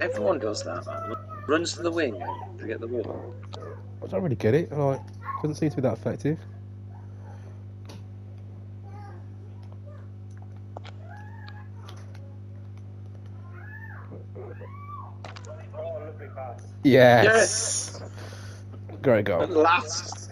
Everyone does that, man. Runs to the wing to get the ball. I don't really get it. Like, doesn't seem to be that effective. Yes. Yes. Great goal. At last.